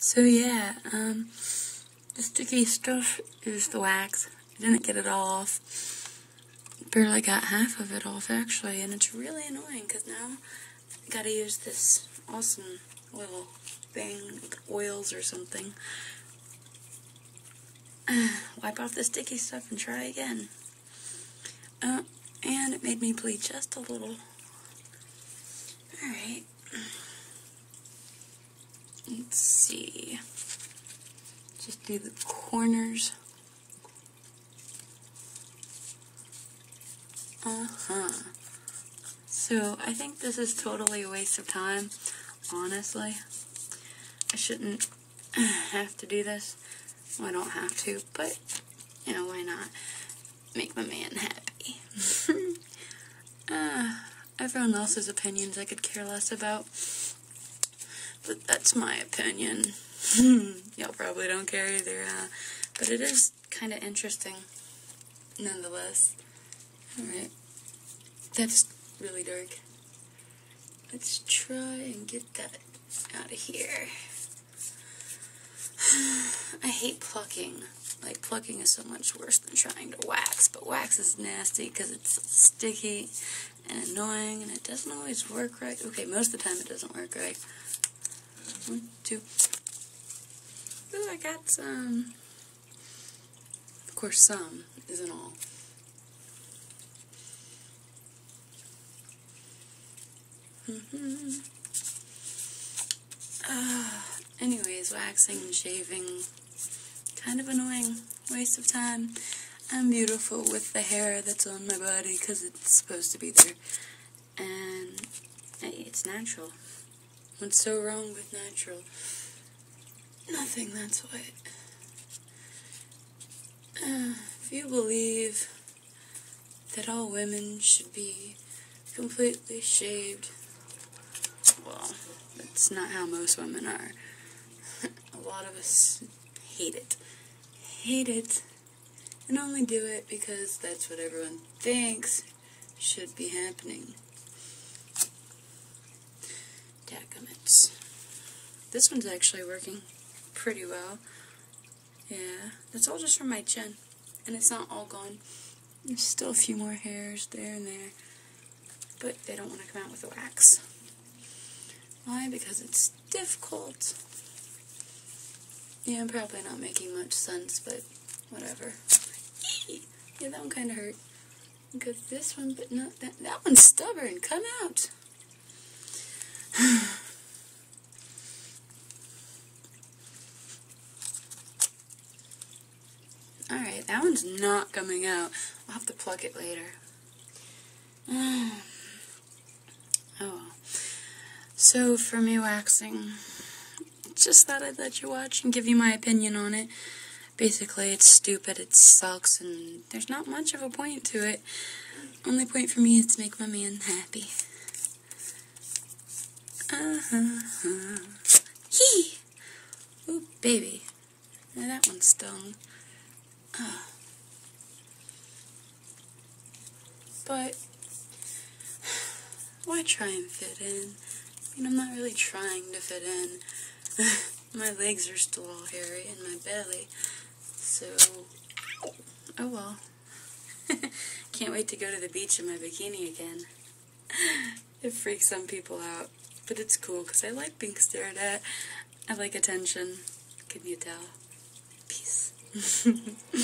So yeah, um, the sticky stuff is the wax. I didn't get it all off. Barely got half of it off actually, and it's really annoying because now I gotta use this awesome little thing, like oils or something. wipe off the sticky stuff and try again. Uh, and it made me bleed just a little. Alright. Let's see. Just do the corners. Uh-huh. So, I think this is totally a waste of time, honestly. I shouldn't have to do this. Well, I don't have to, but, you know, why not? Make my man happy. uh, everyone else's opinions I could care less about. But that's my opinion. Y'all probably don't care either, but it is kind of interesting, nonetheless. Alright, that's really dark. Let's try and get that out of here. I hate plucking. Like, plucking is so much worse than trying to wax, but wax is nasty because it's sticky and annoying and it doesn't always work right. Okay, most of the time it doesn't work right. One, two. Ooh, I got some. Of course, some isn't all. Mm-hmm. Uh, anyways, waxing and shaving, kind of annoying, waste of time. I'm beautiful with the hair that's on my body because it's supposed to be there. And hey, it's natural. What's so wrong with natural? Nothing, that's what. Uh, if you believe that all women should be completely shaved, well, that's not how most women are. A lot of us hate it. Hate it. And only do it because that's what everyone thinks should be happening. This one's actually working pretty well. Yeah, that's all just from my chin. And it's not all gone. There's still a few more hairs there and there. But they don't want to come out with the wax. Why? Because it's difficult. Yeah, I'm probably not making much sense, but whatever. Yeah, that one kind of hurt. Because this one, but not that. That one's stubborn. Come out. Alright, that one's not coming out. I'll have to pluck it later. oh. So, for me waxing, just thought I'd let you watch and give you my opinion on it. Basically, it's stupid, it sucks, and there's not much of a point to it. Only point for me is to make my man happy. Uh-huh. Hee! Ooh, baby. Now that one stung. But, why try and fit in? I mean, I'm not really trying to fit in. my legs are still all hairy and my belly. So, oh well. Can't wait to go to the beach in my bikini again. It freaks some people out, but it's cool because I like being stared at. I like attention. Can you tell? Peace. 嗯哼哼